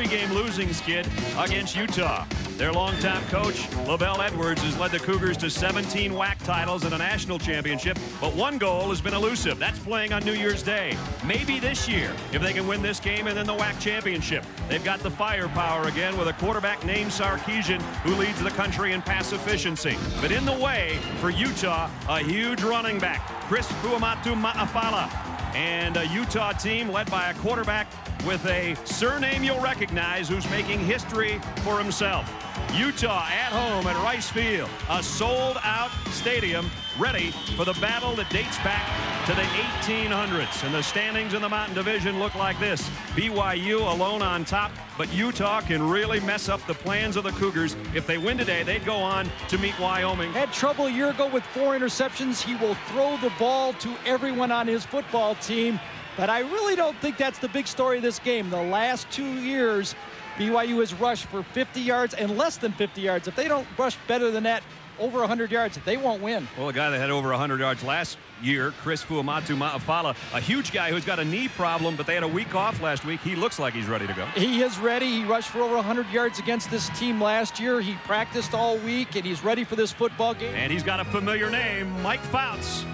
three-game losing skid against Utah. Their longtime coach, LaVell Edwards, has led the Cougars to 17 WAC titles and a national championship, but one goal has been elusive. That's playing on New Year's Day. Maybe this year, if they can win this game and then the WAC championship. They've got the firepower again with a quarterback named Sarkisian who leads the country in pass efficiency. But in the way for Utah, a huge running back, Chris Fuamatu Ma'afala. And a Utah team led by a quarterback with a surname you'll recognize who's making history for himself. Utah at home at Rice Field, a sold-out stadium ready for the battle that dates back to the 1800s. And the standings in the Mountain Division look like this. BYU alone on top, but Utah can really mess up the plans of the Cougars. If they win today, they'd go on to meet Wyoming. Had trouble a year ago with four interceptions. He will throw the ball to everyone on his football team. But I really don't think that's the big story of this game. The last two years, BYU has rushed for 50 yards and less than 50 yards. If they don't rush better than that, over 100 yards, they won't win. Well, a guy that had over 100 yards last year, Chris Fuamatu Ma'afala, a huge guy who's got a knee problem, but they had a week off last week. He looks like he's ready to go. He is ready. He rushed for over 100 yards against this team last year. He practiced all week, and he's ready for this football game. And he's got a familiar name, Mike Fouts.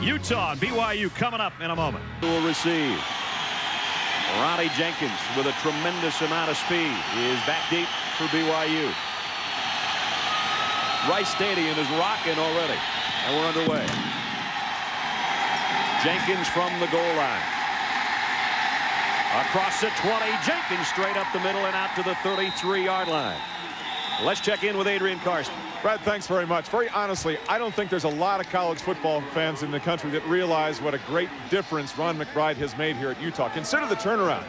Utah and BYU coming up in a moment. Will receive. Ronnie Jenkins with a tremendous amount of speed is back deep for BYU. Rice Stadium is rocking already. And we're underway. Jenkins from the goal line. Across the 20. Jenkins straight up the middle and out to the 33-yard line. Let's check in with Adrian Karsten. Brad, thanks very much. Very honestly, I don't think there's a lot of college football fans in the country that realize what a great difference Ron McBride has made here at Utah. Consider the turnaround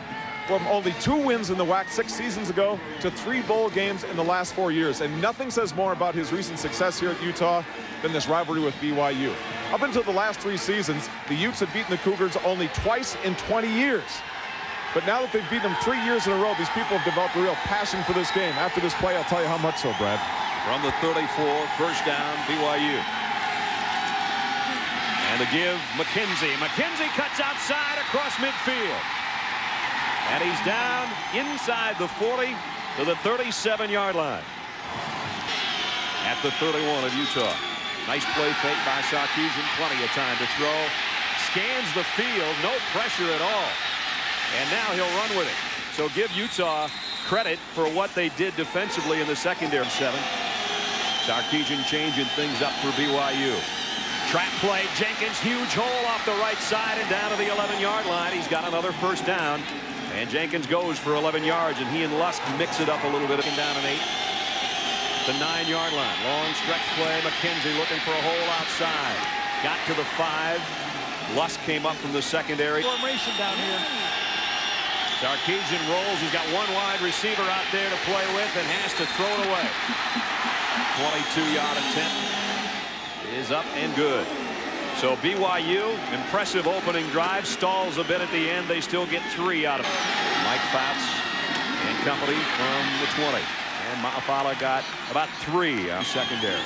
from only two wins in the WAC six seasons ago to three bowl games in the last four years. And nothing says more about his recent success here at Utah than this rivalry with BYU. Up until the last three seasons, the Utes had beaten the Cougars only twice in 20 years. But now that they've beaten them three years in a row, these people have developed a real passion for this game. After this play, I'll tell you how much so, Brad. From the 34, first down, BYU. And the give, McKenzie. McKenzie cuts outside across midfield. And he's down inside the 40 to the 37-yard line. At the 31 of Utah. Nice play fake by Sarkisian. Plenty of time to throw. Scans the field. No pressure at all. And now he'll run with it. So give Utah credit for what they did defensively in the secondary seven. Sarkisian changing things up for BYU. Trap play. Jenkins, huge hole off the right side and down to the 11-yard line. He's got another first down. And Jenkins goes for 11 yards, and he and Lusk mix it up a little bit. Down an eight. The nine-yard line. Long stretch play. McKenzie looking for a hole outside. Got to the five. Lusk came up from the secondary. Formation down here. Sarkisian rolls. He's got one wide receiver out there to play with and has to throw it away. 22-yard attempt is up and good. So BYU, impressive opening drive, stalls a bit at the end. They still get three out of it. Mike Fouts and company from the 20. And Ma'afala got about three on secondary.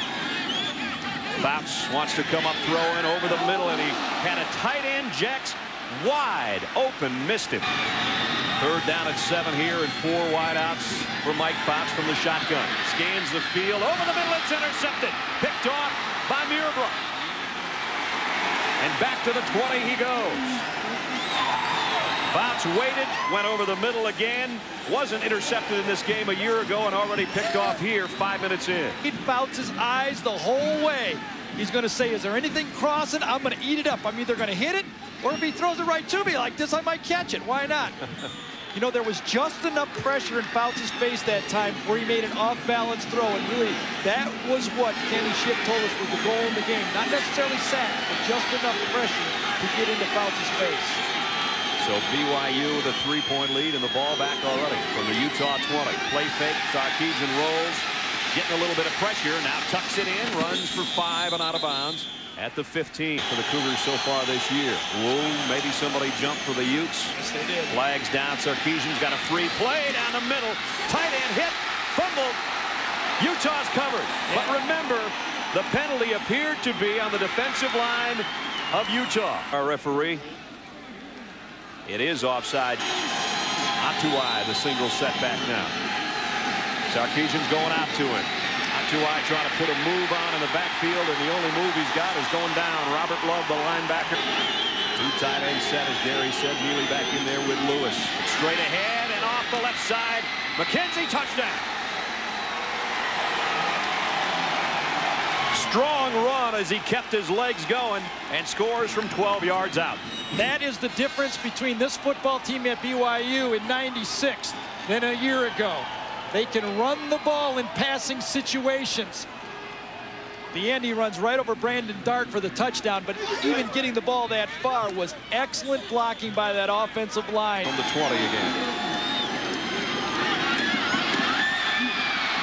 Fouts wants to come up throwing over the middle, and he had a tight end, Jacks, wide open, missed him. Third down at seven here and four wideouts for Mike Fouts from the shotgun. Scans the field over the middle. It's intercepted. Picked off by Muirbrook. And back to the 20 he goes. Fouts waited, went over the middle again. Wasn't intercepted in this game a year ago and already picked off here five minutes in. He his eyes the whole way. He's going to say, is there anything crossing? I'm going to eat it up. I'm either going to hit it, or if he throws it right to me like this, I might catch it. Why not? you know, there was just enough pressure in Fouts' face that time where he made an off-balance throw, and really, that was what Kenny Schipp told us was the goal in the game. Not necessarily sack, but just enough pressure to get into Fouts' face. So BYU with a three-point lead and the ball back already from the Utah 20. Play fake, Sarkisian rolls, getting a little bit of pressure. Now tucks it in, runs for five and out of bounds at the 15 for the Cougars so far this year. Whoa, maybe somebody jumped for the Utes. Yes, they did. Flags down. Sarkisian's got a free play down the middle. Tight end hit, fumbled. Utah's covered. But remember, the penalty appeared to be on the defensive line of Utah. Our referee. It is offside. Atuaia, the single setback now. Sarkisian's going out to him. Atuaia trying to put a move on in the backfield, and the only move he's got is going down. Robert Love, the linebacker. Two tight end set, as Gary said. Neely back in there with Lewis. Straight ahead and off the left side. McKenzie touchdown. Strong run as he kept his legs going and scores from 12 yards out. That is the difference between this football team at BYU in 96 than a year ago. They can run the ball in passing situations. The he runs right over Brandon Dart for the touchdown, but even getting the ball that far was excellent blocking by that offensive line. On the 20 again.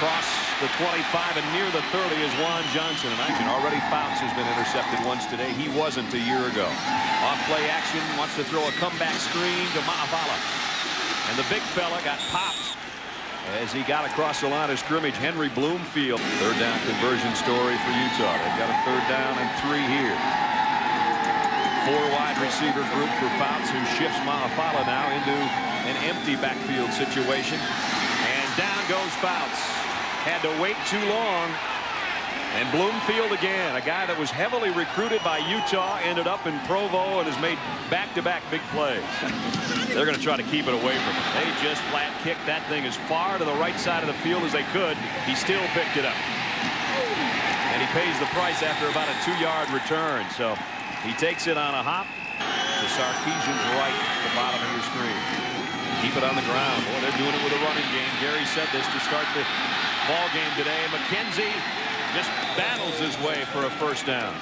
Cross the 25 and near the 30 is Juan Johnson. And action already Fouts has been intercepted once today. He wasn't a year ago. Off play action wants to throw a comeback screen to Ma'afala. And the big fella got popped as he got across the line of scrimmage. Henry Bloomfield. Third down conversion story for Utah. They've got a third down and three here. Four wide receiver group for Fouts who shifts Ma'afala now into an empty backfield situation. And down goes Fouts. Had to wait too long. And Bloomfield again, a guy that was heavily recruited by Utah, ended up in Provo and has made back-to-back -back big plays. They're going to try to keep it away from him. They just flat kicked that thing as far to the right side of the field as they could. He still picked it up. And he pays the price after about a two-yard return. So he takes it on a hop to Sarkisian's right at the bottom of your screen. Keep it on the ground. Boy, they're doing it with a running game. Gary said this to start the ball game today. McKenzie just battles his way for a first down.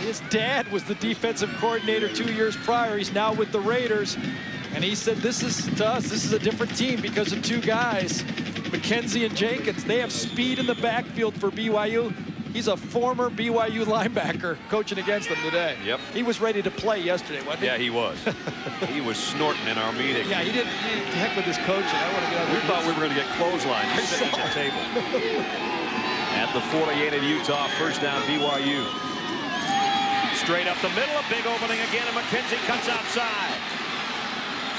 His dad was the defensive coordinator two years prior. He's now with the Raiders. And he said, this is, to us, this is a different team because of two guys, McKenzie and Jenkins. They have speed in the backfield for BYU. He's a former BYU linebacker coaching against them today. Yep. He was ready to play yesterday, wasn't he? Yeah, he was. he was snorting in our meeting. Yeah, he didn't. He didn't heck with his coaching. I want to get We thought we were going to get clothesline sitting at the table. at the 48 of Utah, first down BYU. Straight up the middle, a big opening again, and McKenzie cuts outside.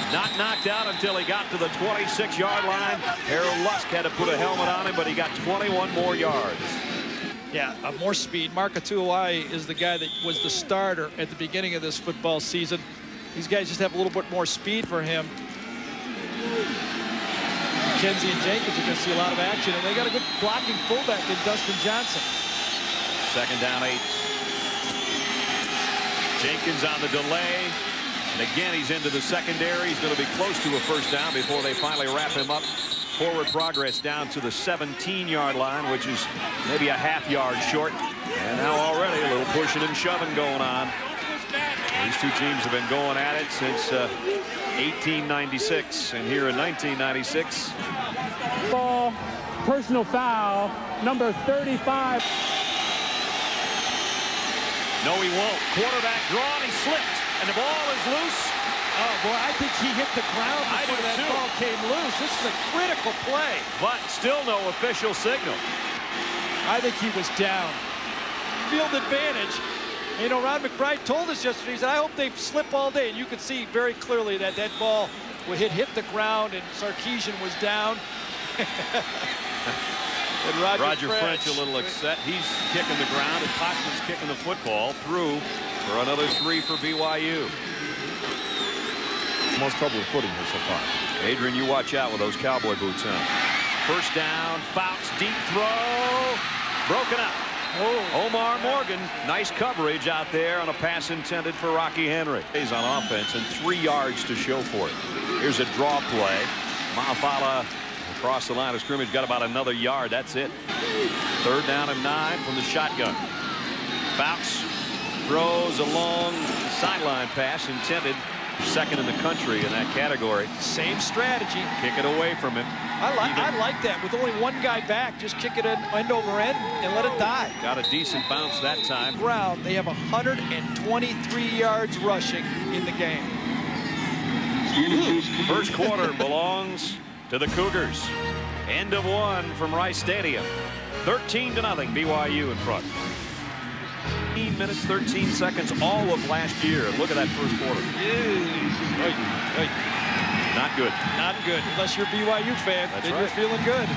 Not knocked out until he got to the 26-yard line. Harold Lusk had to put a helmet on him, but he got 21 more yards. Yeah, more speed. Mark Atuaia is the guy that was the starter at the beginning of this football season. These guys just have a little bit more speed for him. Kenzie and Jenkins are going to see a lot of action, and they got a good blocking fullback in Dustin Johnson. Second down, eight. Jenkins on the delay. And again, he's into the secondary. He's going to be close to a first down before they finally wrap him up. Forward progress down to the 17-yard line, which is maybe a half yard short. And now already a little pushing and shoving going on. These two teams have been going at it since uh, 1896. And here in 1996. Ball, personal foul, number 35. No, he won't. Quarterback drawn, he slipped, and the ball is loose. Oh, boy, I think he hit the ground before that too. ball came loose. This is a critical play. But still no official signal. I think he was down. Field advantage. You know, Ron McBride told us yesterday, he said, I hope they slip all day. And you could see very clearly that that ball would hit, hit the ground, and Sarkisian was down. and Roger, Roger French. a little upset. He's kicking the ground, and Pochman's kicking the football through for another three for BYU. Most trouble with footing here so far. Adrian, you watch out with those cowboy boots on. First down, Fouts, deep throw, broken up. Oh. Omar Morgan, nice coverage out there on a pass intended for Rocky Henry. He's on offense and three yards to show for it. Here's a draw play. Ma'afala across the line of scrimmage, got about another yard. That's it. Third down and nine from the shotgun. Fouts throws a long sideline pass intended second in the country in that category. Same strategy. Kick it away from him. I like I like that. With only one guy back, just kick it in, end over end and let it die. Got a decent bounce that time. Ground. They have 123 yards rushing in the game. First quarter belongs to the Cougars. End of one from Rice Stadium. 13 to nothing BYU in front. 10 minutes, 13 seconds all of last year. Look at that first quarter. Not good. Not good, unless you're a BYU fan. That's then right. you're feeling good.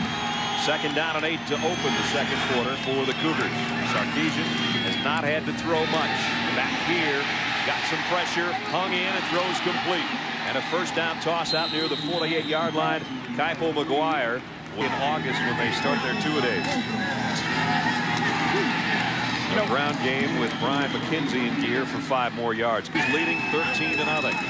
Second down and eight to open the second quarter for the Cougars. Sarkisian has not had to throw much. Back here, got some pressure, hung in, and throws complete. And a first down toss out near the 48-yard line. Kaipo McGuire in August when they start their two-a-days. Ground game with Brian McKenzie in gear for five more yards. He's leading 13 to nothing. And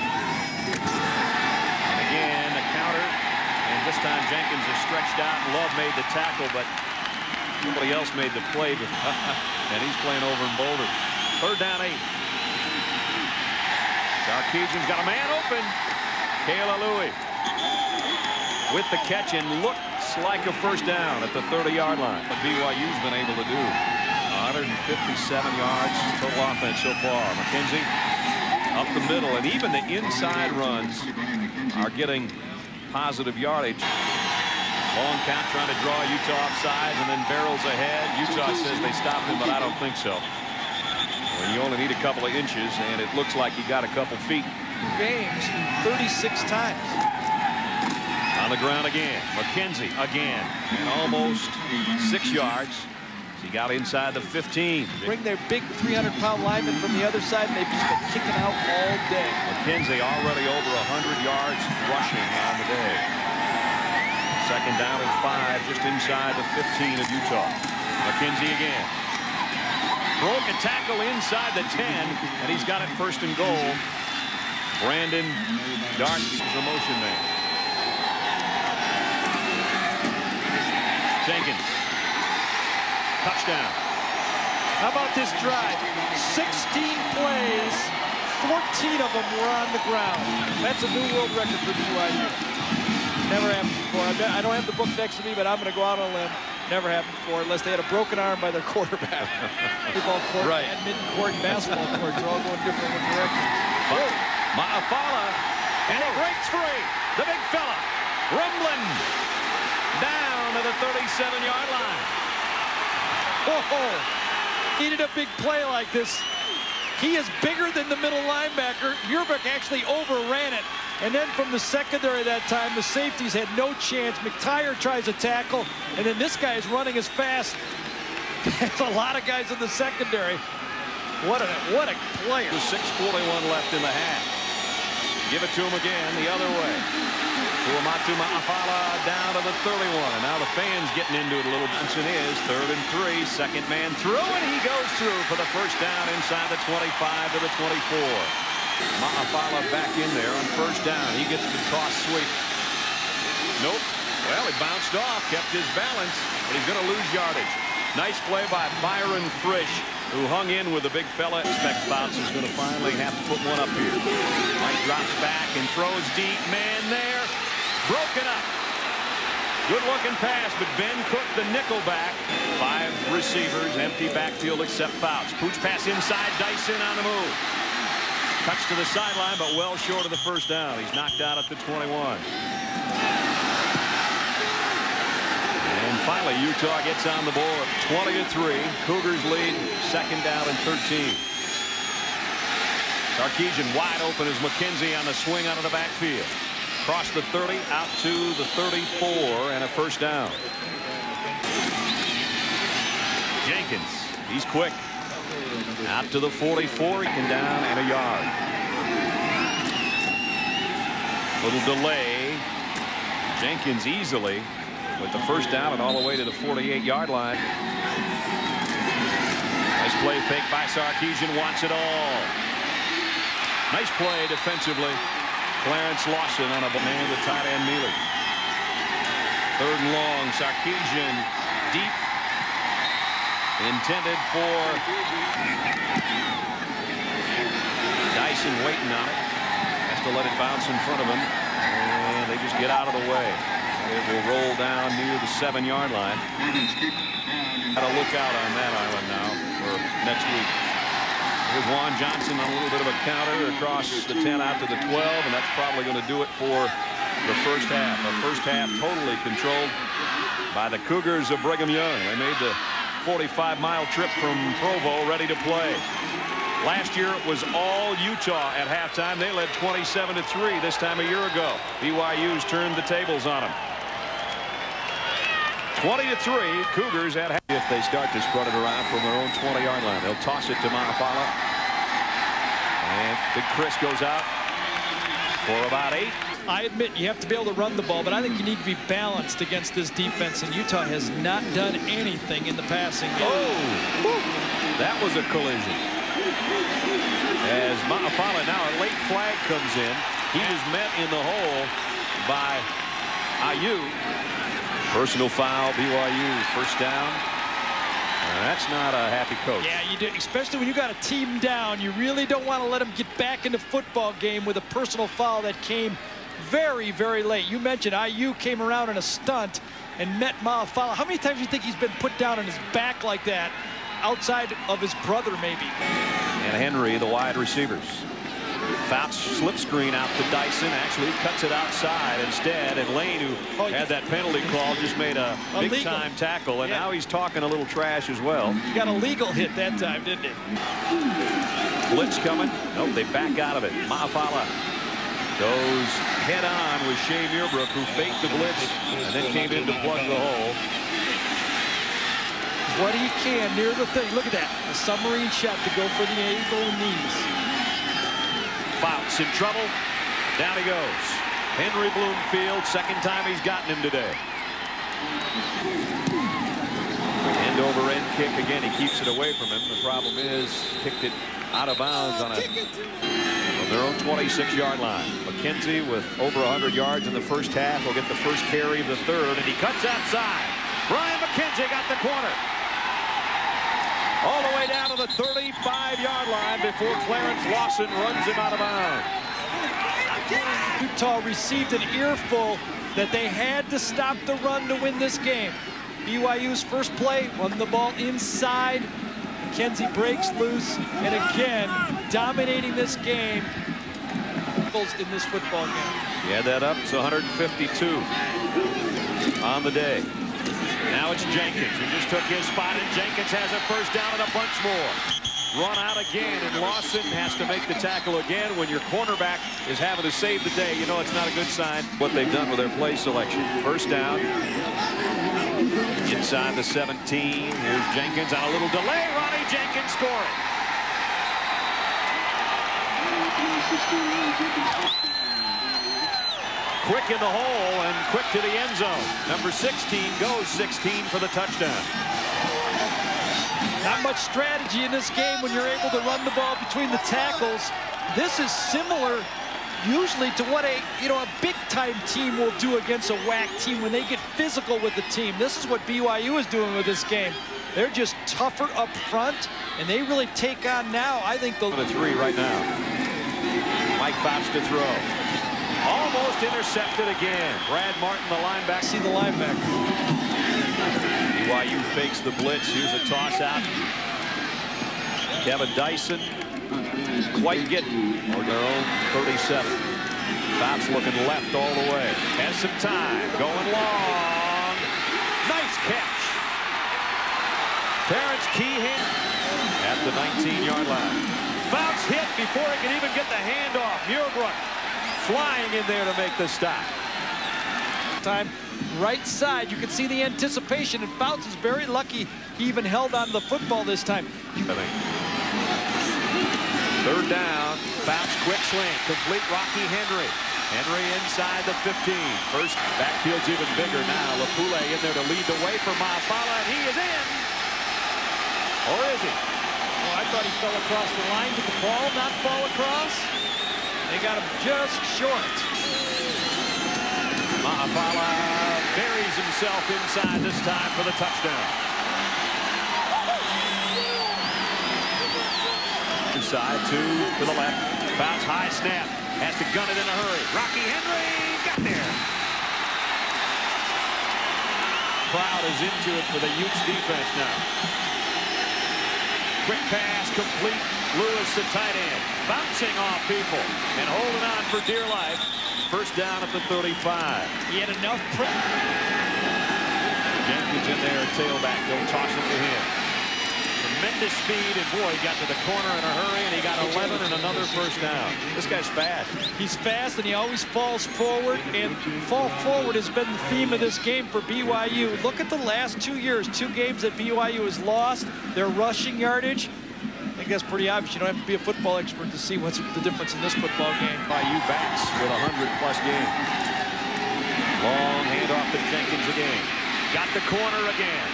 again, a counter. And this time Jenkins is stretched out. Love made the tackle, but nobody else made the play. and he's playing over in Boulder. Third down eight. Sarkisian's got a man open. Kealaluhi with the catch and looks like a first down at the 30-yard line. But BYU's been able to do. 157 yards total offense so far. McKenzie up the middle, and even the inside runs are getting positive yardage. Long count trying to draw Utah offside and then barrels ahead. Utah says they stopped him, but I don't think so. When you only need a couple of inches, and it looks like he got a couple feet. Games 36 times. On the ground again. McKenzie again. And almost six yards. He got inside the 15. Bring their big 300-pound lineman from the other side, and they've just been kicking out all day. McKenzie already over 100 yards rushing on the day. Second down and five just inside the 15 of Utah. McKenzie again. Broke a tackle inside the 10, and he's got it first and goal. Brandon Dark is the motion man. Jenkins. Touchdown. How about this drive? 16 plays, 14 of them were on the ground. That's a new world record for BYU. Never happened before. I don't have the book next to me, but I'm going to go out on a limb. Never happened before, unless they had a broken arm by their quarterback. Football court, Right. badminton court, basketball court. They're all going different directions. Maafala, and he breaks free. The big fella, rumbling down to the 37-yard line. Whoa! Needed a big play like this. He is bigger than the middle linebacker. Jurvik actually overran it. And then from the secondary that time, the safeties had no chance. McTighe tries a tackle, and then this guy is running as fast as a lot of guys in the secondary. What a what a player. With 6.41 left in the half. Give it to him again the other way. Fuamatu Maafala down to the 31. And now the fans getting into it a little. Johnson is third and three. Second man through, and he goes through for the first down inside the 25 to the 24. Maafala back in there on first down. He gets the toss sweep. Nope. Well, he bounced off, kept his balance, but he's going to lose yardage. Nice play by Byron Frisch, who hung in with the big fella. Expect Fouts is going to finally have to put one up here. Mike drops back and throws deep. Man there. Broken up. Good looking pass, but Ben Cook, the nickel back. Five receivers, empty backfield except Fouts. Pooch pass inside, Dyson on the move. Touch to the sideline, but well short of the first down. He's knocked out at the 21. And finally, Utah gets on the board. 20 to 3. Cougars lead. Second down and 13. Sarkisian wide open as McKenzie on the swing out of the backfield. Across the 30, out to the 34, and a first down. Jenkins, he's quick. Out to the 44, he can down and a yard. Little delay. Jenkins easily with the first down and all the way to the 48-yard line. Nice play fake by Sarkisian, wants it all. Nice play defensively. Clarence Lawson on a man with tight end Mili. Third and long, Sarkisian deep. Intended for Dyson waiting on it. Has to let it bounce in front of him. And they just get out of the way. It will roll down near the seven-yard line. Got to look out on that island now for next week. Here's Juan Johnson on a little bit of a counter across the 10 out to the 12, and that's probably going to do it for the first half. The first half totally controlled by the Cougars of Brigham Young. They made the 45-mile trip from Provo ready to play. Last year it was all Utah at halftime. They led 27 to 3 this time a year ago. BYU's turned the tables on them. 20 to 3 Cougars at half. If they start to spread it around from their own 20 yard line they'll toss it to Maafala. And Big Chris goes out for about eight. I admit you have to be able to run the ball, but I think you need to be balanced against this defense, and Utah has not done anything in the passing game. Oh, that was a collision. As Maafala now a late flag comes in. He was met in the hole by Ayu. Personal foul, BYU, first down. Uh, that's not a happy coach. Yeah, you do, especially when you got a team down. You really don't want to let them get back in the football game with a personal foul that came very, very late. You mentioned IU came around in a stunt and met Maafala. How many times do you think he's been put down on his back like that outside of his brother maybe? And Henry, the wide receivers. Fouts slip screen out to Dyson. Actually cuts it outside instead. And Lane, who oh, had that penalty call, just made a big time tackle. And yeah. now he's talking a little trash as well. He got a legal hit that time, didn't he? Blitz coming. Nope, they back out of it. Maafala goes head on with Shay Muirbrook, who faked the blitz and then came in to plug the hole. What he can near the thing. Look at that. A submarine shot to go for the ankle and knees. Fouts in trouble. Down he goes. Henry Bloomfield, second time he's gotten him today. End over end kick again. He keeps it away from him. The problem is kicked it out of bounds on a on their own 26-yard line. McKenzie with over 100 yards in the first half will get the first carry of the third, and he cuts outside. Brian McKenzie got the corner. All the way down to the 35-yard line before Clarence Lawson runs him out of bounds. Utah received an earful that they had to stop the run to win this game. BYU's first play, run the ball inside, McKenzie breaks loose, and again, dominating this game in this football game. He had that up to 152 on the day. Now it's Jenkins who just took his spot, and Jenkins has a first down and a bunch more. Run out again, and Lawson has to make the tackle again. When your cornerback is having to save the day, you know it's not a good sign what they've done with their play selection. First down. Inside the 17. Here's Jenkins on a little delay. Ronnie Jenkins scoring. Quick in the hole and quick to the end zone. Number 16 goes 16 for the touchdown. Not much strategy in this game when you're able to run the ball between the tackles. This is similar usually to what a you know a big time team will do against a WAC team when they get physical with the team. This is what BYU is doing with this game. They're just tougher up front, and they really take on now. I think the three right now. Mike Fouts to throw. Almost intercepted again. Brad Martin, the linebacker. See the linebacker. BYU fakes the blitz. Here's a toss out. Kevin Dyson quite get on their own 37. Fouts looking left all the way. Has some time. Going long. Nice catch. Terrence Keehan at the 19-yard line. Fouts hit before he can even get the handoff. Muirbrook flying in there to make the stop. Time right side. You can see the anticipation, and Fouts is very lucky he even held on to the football this time. Third down. Bounce quick swing, Complete Rocky Henry. Henry inside the 15. First backfield's even bigger now. Lapule in there to lead the way for Maafala, and he is in. Or is he? Oh, I thought he fell across the line. Did the ball not fall across? They got him just short. Maafala buries himself inside this time for the touchdown. side, two to the left. Bounce high snap. Has to gun it in a hurry. Rocky Henry got there. Crowd is into it for the Utes defense now. Quick pass, complete. Lewis, the tight end, bouncing off people and holding on for dear life. First down at the 35. He had enough pressure. Jenkins in there, tailback. They'll toss it to him tremendous speed, and boy, he got to the corner in a hurry, and he got 11 and another first down. This guy's fast. He's fast, and he always falls forward, and fall forward has been the theme of this game for BYU. Look at the last two years, two games that BYU has lost, their rushing yardage. That's pretty obvious. You don't have to be a football expert to see what's the difference in this football game. BYU backs with a 100-plus game. Long handoff to Jenkins again. Got the corner again.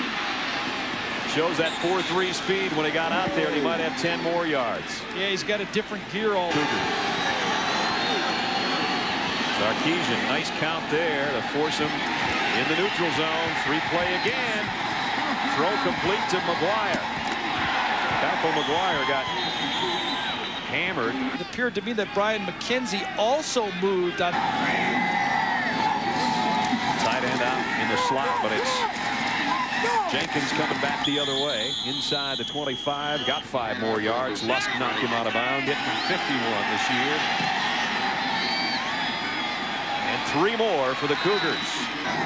Shows that 4-3 speed when he got out there, and he might have 10 more yards. Yeah, he's got a different gear all. Sarkisian, nice count there to force him in the neutral zone. Free play again. Throw complete to McGuire. Kaipo McGuire got hammered. It appeared to me that Brian McKenzie also moved on. Tight end out in the slot, but it's Jenkins coming back the other way. Inside the 25. Got five more yards. Lusk knocked him out of bounds. From 51 this year. And three more for the Cougars.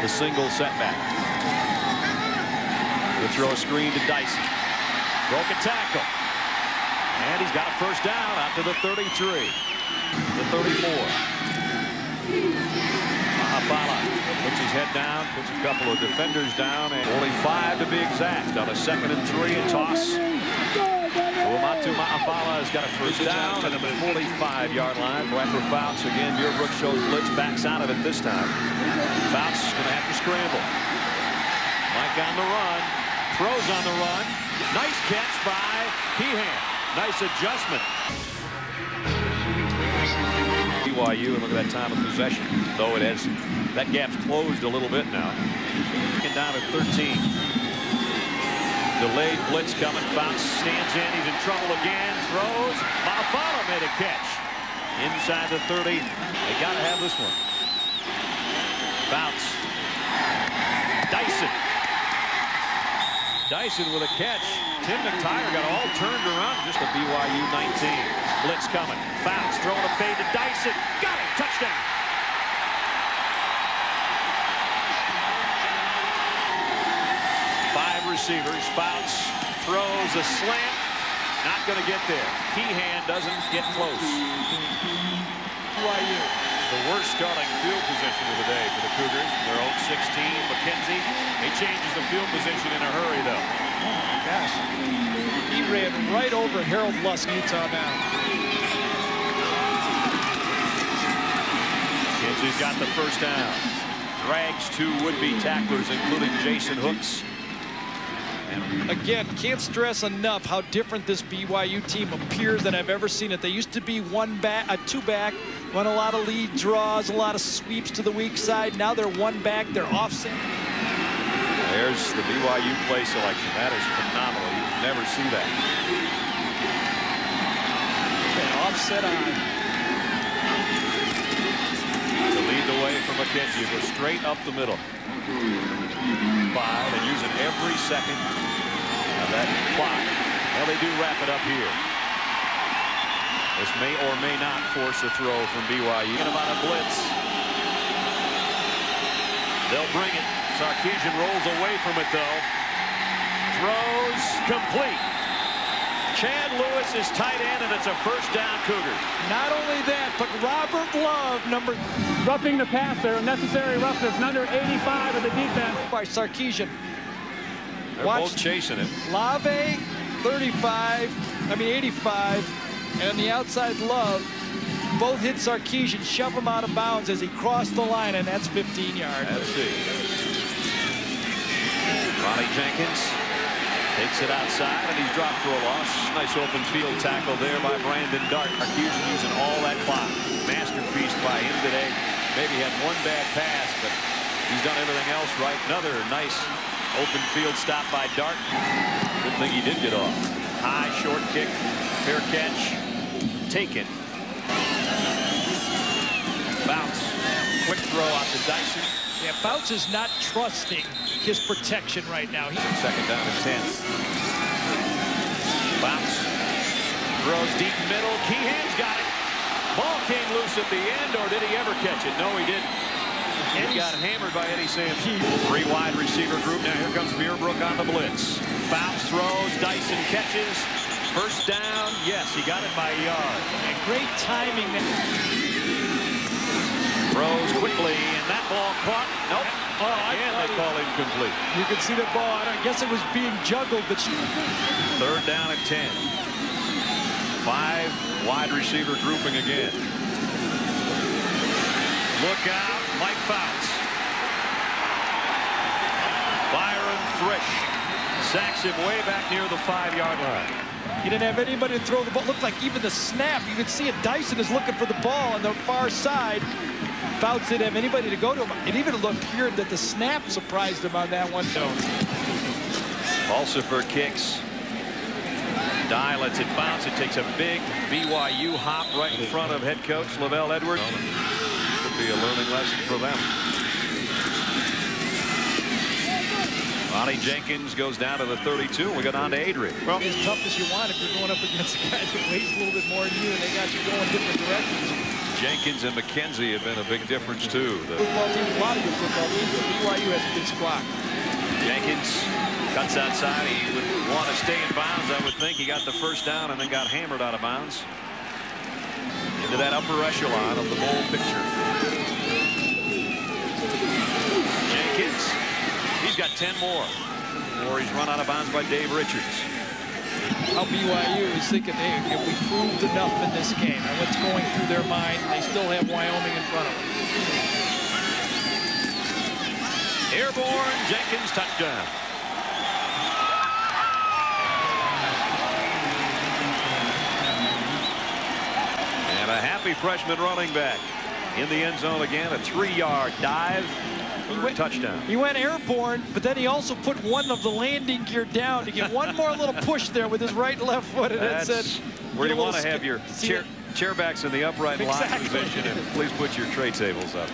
The single setback. The throw screen to Dyson. Broke a tackle. And he's got a first down out to the 33. The 34. Ma'afala puts his head down, puts a couple of defenders down, and only five to be exact on a second and three and toss. Fuamatu Ma'afala has got a first down at the 45-yard line. Bradford Fouts again. Muirbrook shows blitz, backs out of it this time. Fouts is going to have to scramble. Mike on the run, throws on the run. Nice catch by Keehan. Nice adjustment. BYU, and look at that time of possession. Though it has, that gap's closed a little bit now. And down at 13. Delayed blitz coming. Fouts stands in. He's in trouble again. Throws. Ma'afala made a catch. Inside the 30. They got to have this one. Bounce. Dyson. Dyson with a catch. Tim McTighe got all turned around. Just a BYU 19. Blitz coming. Fouts throwing a fade to Dyson. Got it. Touchdown. Five receivers. Fouts throws a slant. Not going to get there. Keehan doesn't get close. BYU. The worst starting field position of the day for the Cougars. Their own 16. McKenzie. He changes the field position in a hurry, though. Oh, gosh. He ran right over Harold Lusk, Utah now. He's got the first down. Drags two would-be tacklers, including Jason Hooks. And again, can't stress enough how different this BYU team appears than I've ever seen it. They used to be one back, a two back, run a lot of lead draws, a lot of sweeps to the weak side. Now they're one back, they're offset. There's the BYU play selection. That is phenomenal. You never see that. And offset on To lead the way for McKenzie. Go straight up the middle. Five and using every second of that clock. Well, they do wrap it up here. This may or may not force a throw from BYU. Get about a blitz. They'll bring it. Sarkisian rolls away from it, though. Throws complete. Chad Lewis is tight end, and it's a first down Cougar. Not only that, but Robert Love, number... Roughing the passer, unnecessary roughness, number 85 of the defense. By Sarkisian. They're Watch both chasing it. Lave, 35, I mean 85, and the outside Love, both hit Sarkisian, shove him out of bounds as he crossed the line, and that's 15 yards. Let's see. Ronnie Jenkins Takes it outside, and he's dropped for a loss. Nice open field tackle there by Brandon Dart. Sarkisian using all that clock. Masterpiece by him today. Maybe had one bad pass, but he's done everything else right. Another nice open field stop by Dart. Good thing he did get off. High, short kick, fair catch, taken. Bounce, quick throw out to Dyson. Yeah, Bounce is not trusting his protection right now. He's second down and 10. Bounce. Throws deep middle. Keehan's got it. Ball came loose at the end, or did he ever catch it? No, he didn't. And got hammered by Eddie Sampson. Three wide receiver group. Now here comes Muirbrook on the blitz. Fouts throws. Dyson catches. First down. Yes, he got it by a yard. And great timing. Throws quickly, and that ball caught. Nope. Oh, I Again, they call incomplete. You can see the ball. I guess it was being juggled, but she... Third down at 10. Five wide receiver grouping again. Look out, Mike Fouts. Byron Frisch sacks him way back near the five-yard line. He didn't have anybody to throw the ball. Looked like even the snap, you could see it. Dyson is looking for the ball on the far side. Fouts didn't have anybody to go to him. It even looked here that the snap surprised him on that one. So. Pulsipher kicks. Dye lets it bounce. It takes a big BYU hop right in front of head coach LaVell Edwards. Could be a learning lesson for them. Ronnie Jenkins goes down to the 32. We go down to Adrian. Well, as tough as you want if you're going up against a guy that weighs a little bit more than you and they got you going different directions. Jenkins and McKenzie have been a big difference too. The football team, a lot of your football teams, but BYU has a good squad. Jenkins cuts outside. He would want to stay in bounds. I would think he got the first down and then got hammered out of bounds. Into that upper echelon of the bowl picture. Jenkins He's got 10 more. Or he's run out of bounds by Dave Richards. How BYU is thinking, hey, if we proved enough in this game, and what's going through their mind, they still have Wyoming in front of them. Airborne, Jenkins, touchdown. And a happy freshman running back in the end zone again. A three-yard dive. He went, touchdown. He went airborne, but then he also put one of the landing gear down to get one more little push there with his right and left foot. And That's it said, where you want to have your chair, chairbacks in the upright exactly. line position. And please put your tray tables up.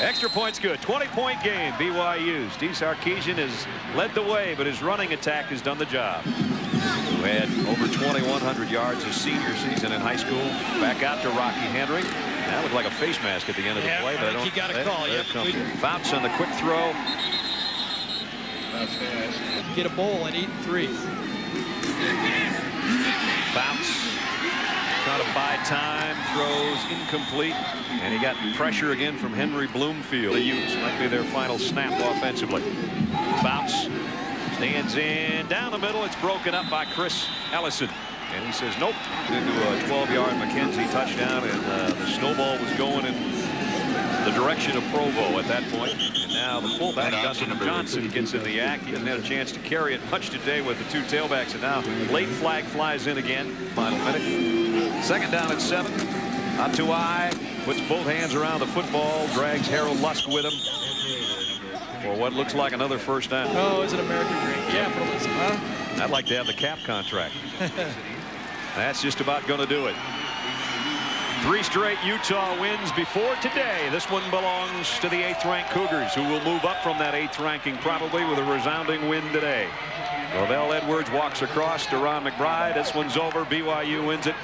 Extra points good. 20-point game, BYU. Steve Sarkisian has led the way, but his running attack has done the job. Who had over 2,100 yards his senior season in high school. Back out to Rocky Henry. That looked like a face mask at the end of yeah, the play, but I, I don't. He got a call. Yep. Fouts on the quick throw. Get a bowl at eight and three. Fouts trying to buy time, throws incomplete, and he got pressure again from Henry Bloomfield. They use might be their final snap offensively. Fouts stands in down the middle. It's broken up by Chris Ellison. And he says, nope, into a 12-yard McKenzie touchdown, and uh, the snowball was going in the direction of Provo at that point. And now the fullback, Dustin Johnson, gets in the act. He hasn't had a chance to carry it much today with the two tailbacks, and now late flag flies in again. Final minute. Second down at seven. Atuaia puts both hands around the football, drags Harold Lusk with him for what looks like another first down. Oh, is it American Great Capitalism, huh? I'd like to have the cap contract. That's just about going to do it. Three straight Utah wins before today. This one belongs to the eighth-ranked Cougars, who will move up from that eighth ranking probably with a resounding win today. LaVell Edwards walks across to Ron McBride. This one's over. BYU wins it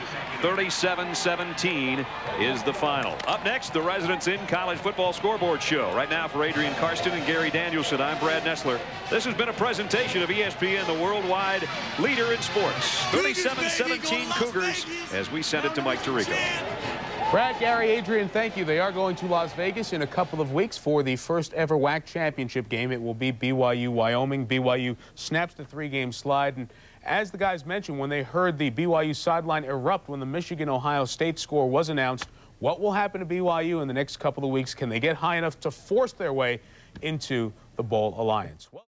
37-17 is the final. Up next, the Residence Inn College Football Scoreboard Show. Right now for Adrian Karsten and Gary Danielson, I'm Brad Nessler. This has been a presentation of ESPN, the worldwide leader in sports. 37-17 Cougars as we send it to Mike Tirico. Brad, Gary, Adrian, thank you. They are going to Las Vegas in a couple of weeks for the first ever WAC championship game. It will be BYU Wyoming. BYU snaps the three-game slide. And as the guys mentioned, when they heard the BYU sideline erupt when the Michigan-Ohio State score was announced, what will happen to BYU in the next couple of weeks? Can they get high enough to force their way into the Bowl Alliance?